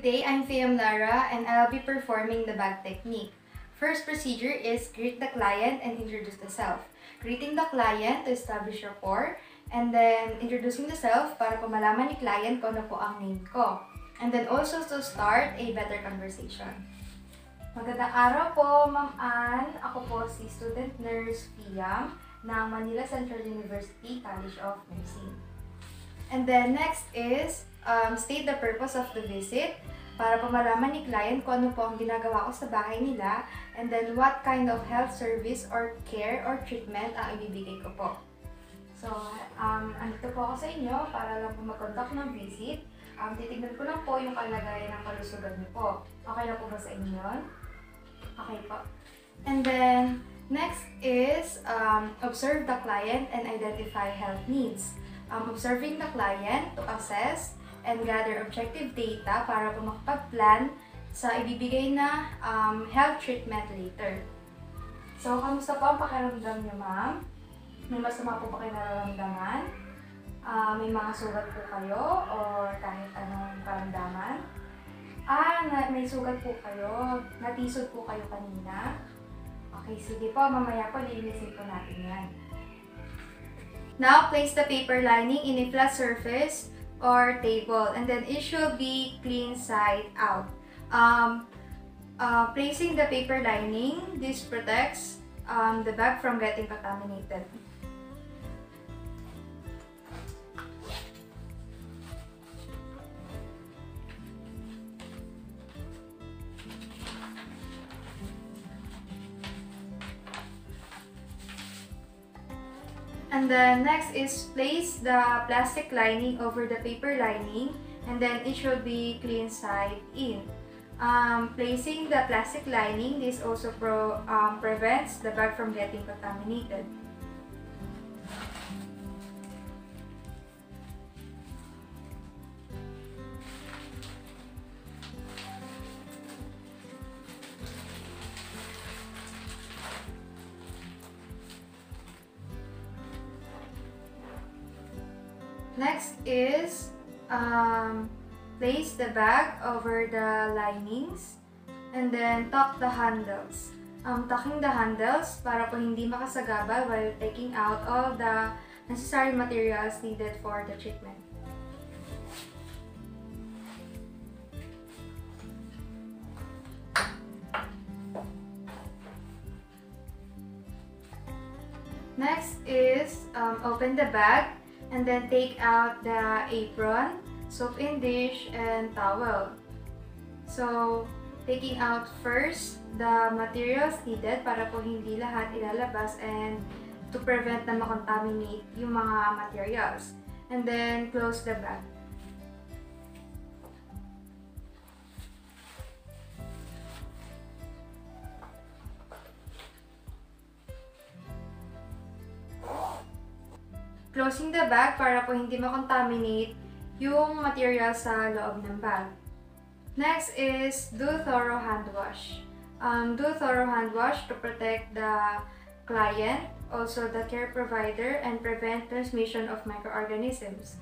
Day, I'm Fiam Lara and I'll be performing the bag technique. First procedure is greet the client and introduce the self. Greeting the client to establish rapport and then introducing the self para po malaman ni client kung ano po ang name ko. And then also to start a better conversation. Magandang araw po, Ma'am Ann. Ako po si student nurse Fiam ng Manila Central University College of Nursing. And then next is um, state the purpose of the visit para po malaman ni client kung ano po ang ginagawa ko sa bahay nila and then what kind of health service or care or treatment ang ibibigay ko po. So, um, andito po ako sa inyo para lang po mag-conduct ng visit. Um, titignan ko lang po yung kalagayan ng kalusugan niyo po. Okay na po ba sa inyo yun? Okay po. And then, next is um, observe the client and identify health needs. Um, observing the client to assess and gather objective data para po makapag-plan sa ibibigay na um, health treatment later. So, kamusta po ang pakiramdam niyo, ma'am? May masama po ba kayo nararamdaman? Ah, may mga sugat po kayo or kahit anong karamdaman? Ah, na, may sugat po kayo. Natisod po kayo kanina. Okay, sige po. Mamaya po, lilinisin po natin yan. Now, place the paper lining in a flat surface or table and then it should be clean side out. Um, uh, placing the paper lining, this protects um, the bag from getting contaminated. And then next is place the plastic lining over the paper lining and then it should be clean side in. Um, placing the plastic lining, this also pro, um, prevents the bag from getting contaminated. Next is um, place the bag over the linings and then tuck the handles. Um, tucking the handles para po hindi makasagabal while taking out all the necessary materials needed for the treatment. Next is um, open the bag and then take out the apron, soap in dish, and towel. So, taking out first the materials needed para po hindi lahat ilalabas and to prevent na makontaminate yung mga materials. And then, close the bag. Closing the bag para po hindi makontaminate yung material sa loob ng bag. Next is do thorough hand wash. Um, do thorough hand wash to protect the client, also the care provider, and prevent transmission of microorganisms.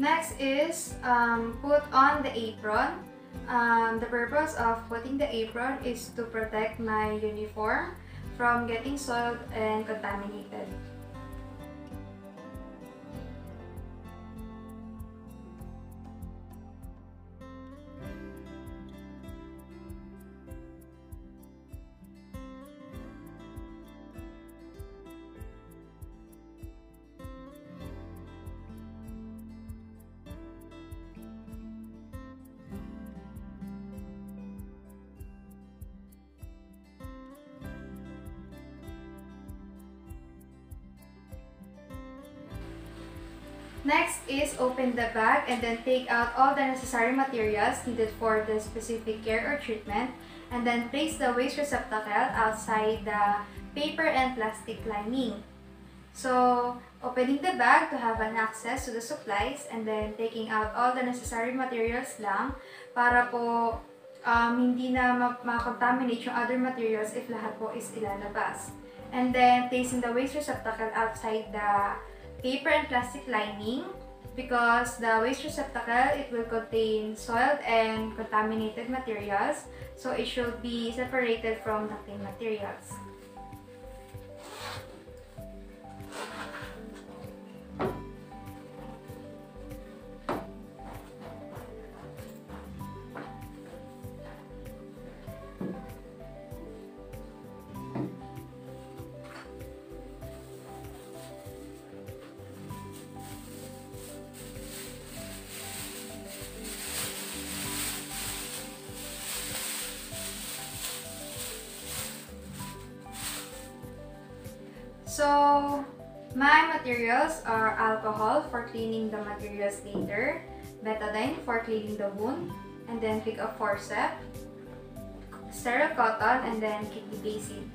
Next is um, put on the apron. Um, the purpose of putting the apron is to protect my uniform from getting soiled and contaminated. Next is open the bag and then take out all the necessary materials needed for the specific care or treatment and then place the waste receptacle outside the paper and plastic lining. So, opening the bag to have an access to the supplies and then taking out all the necessary materials lang para po um, hindi na ma-contaminate yung other materials if lahat po is ilalabas. And then, placing the waste receptacle outside the paper and plastic lining because the waste receptacle, it will contain soiled and contaminated materials. So it should be separated from the clean materials. My materials are alcohol for cleaning the materials later, betadine for cleaning the wound, and then pick a forceps, sterile cotton, and then kidney basin.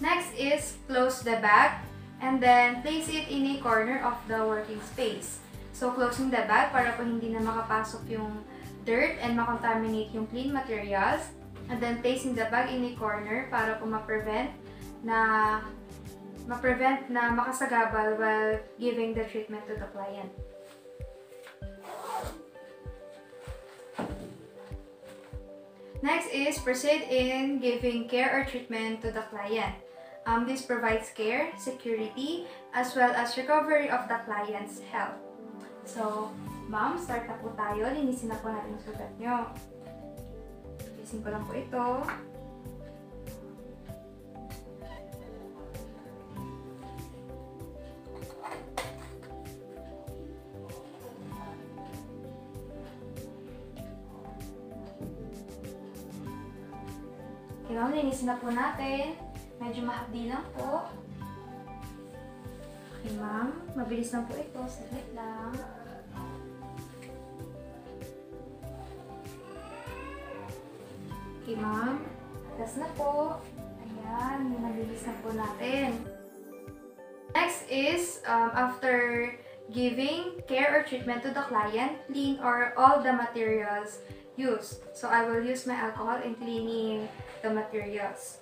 Next is close the bag and then place it in a corner of the working space. So, closing the bag para po hindi na makapasok yung dirt and makontaminate yung clean materials. And then placing the bag in a corner para po ma-prevent na ma-prevent na makasagabal while giving the treatment to the client. Next is proceed in giving care or treatment to the client. Um, this provides care, security, as well as recovery of the client's health. So, ma'am, start na po tayo. Linisin na po natin yung sugat nyo. Alisin ko lang po ito. Linisin na po natin. Medyo mahapdi lang po. Okay, ma'am. Mabilis lang po ito. Saglit lang. Okay, ma'am. Last na po. Ayan, nabilis na po natin. Next is, um, after giving care or treatment to the client, clean or all the materials used. So, I will use my alcohol in cleaning the materials.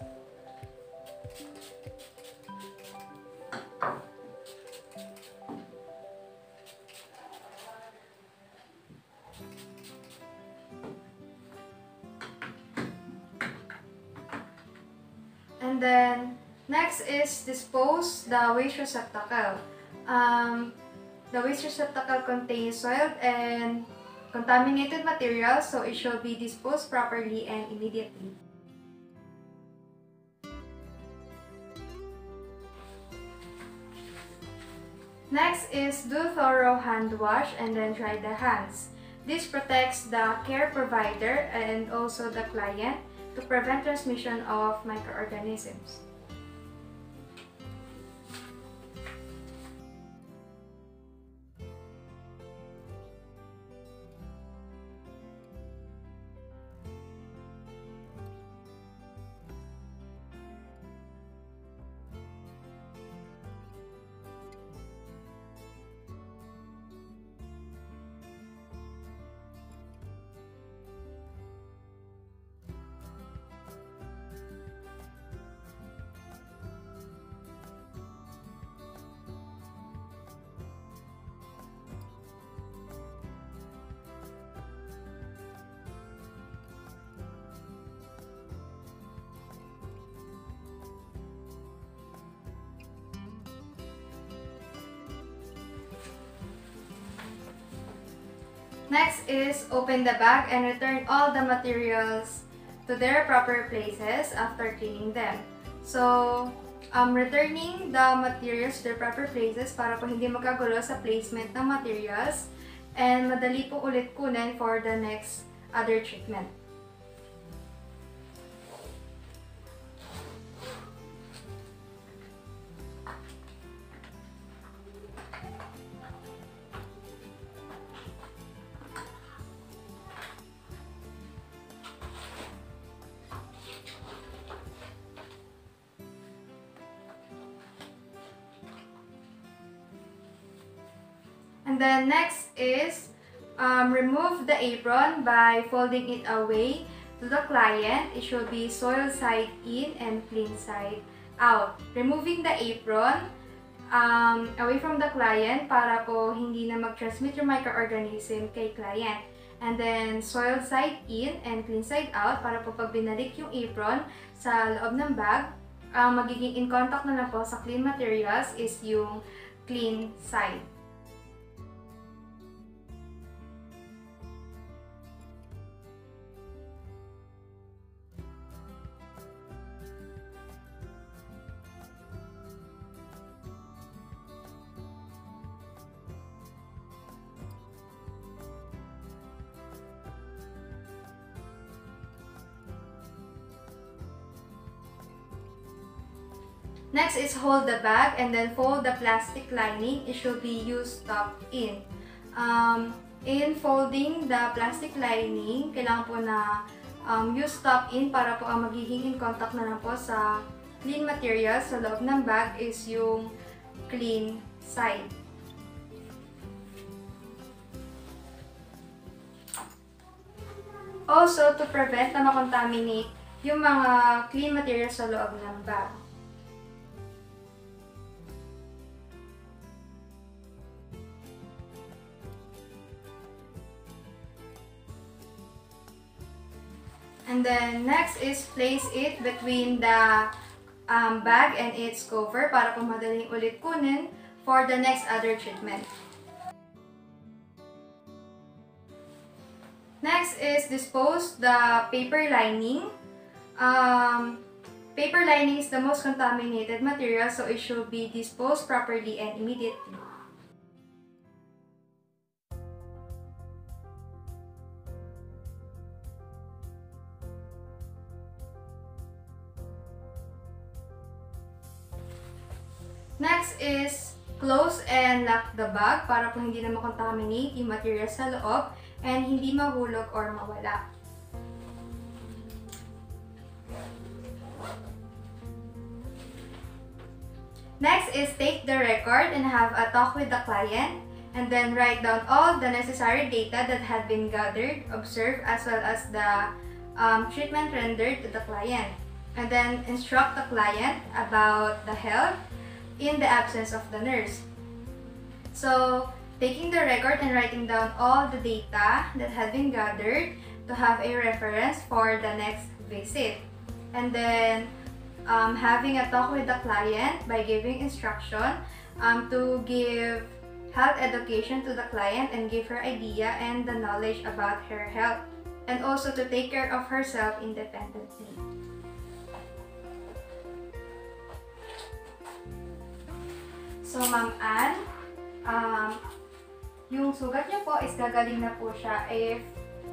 And then, next is dispose the waste receptacle. Um, the waste receptacle contains soiled and contaminated materials, so it should be disposed properly and immediately. Next is do thorough hand wash and then dry the hands. This protects the care provider and also the client to prevent transmission of microorganisms. Next is open the bag and return all the materials to their proper places after cleaning them. So, um, returning the materials to their proper places para po hindi magkagulo sa placement ng materials and madali po ulit kunin for the next other treatment. Apron by folding it away to the client. It should be soil side in and clean side out. Removing the apron um, away from the client para po hindi na mag-transmit yung microorganism kay client. And then, soil side in and clean side out para po pag binalik yung apron sa loob ng bag, ang magiging in contact na lang po sa clean materials is yung clean side. Next is hold the bag and then fold the plastic lining. It should be used top in. Um, in folding the plastic lining, kailangan po na um, use top in para po ang magiging in contact na lang po sa clean material sa loob ng bag is yung clean side. Also, to prevent na makontaminate yung mga clean materials sa loob ng bag. And then next is place it between the um, bag and its cover para po madaling ulit kunin for the next other treatment. Next is dispose the paper lining. Um, paper lining is the most contaminated material so it should be disposed properly and immediately. Is close and lock the bag para po hindi na makontaminate yung material sa loob and hindi mahulog or mawala. Next is take the record and have a talk with the client and then write down all the necessary data that had been gathered, observed, as well as the um, treatment rendered to the client. And then instruct the client about the health in the absence of the nurse. So, taking the record and writing down all the data that had been gathered to have a reference for the next visit. And then, um, having a talk with the client by giving instruction um, to give health education to the client and give her idea and the knowledge about her health and also to take care of herself independently. So, Ma'am Ann, um, yung sugat niyo po is gagaling na po siya if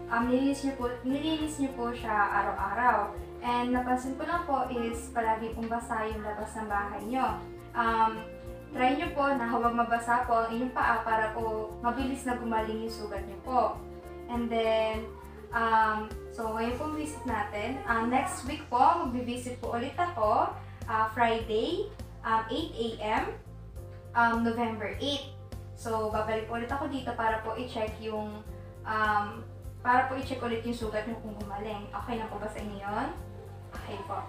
um, nilinis niyo po, nilinis niyo po siya araw-araw. And napansin ko lang po is palagi pong basa yung labas ng bahay niyo. Um, try niyo po na huwag mabasa po ang inyong paa para po mabilis na gumaling yung sugat niyo po. And then, um, so ngayon pong visit natin. Um, next week po, magbivisit po ulit ako. Uh, Friday, um, 8 a.m. Um, November 8. So, babalik ulit ako dito para po i-check yung um, para po i-check ulit yung sugat niyo kung gumaling. Okay na po ba sa inyo yun? Okay po.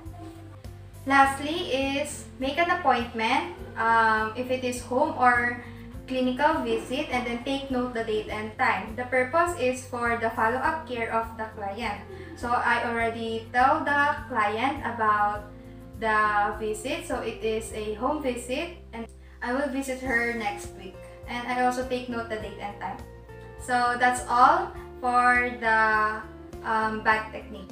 Lastly is make an appointment um, if it is home or clinical visit and then take note the date and time. The purpose is for the follow-up care of the client. So I already tell the client about the visit. So it is a home visit and I will visit her next week. And I also take note the date and time. So that's all for the um, technique.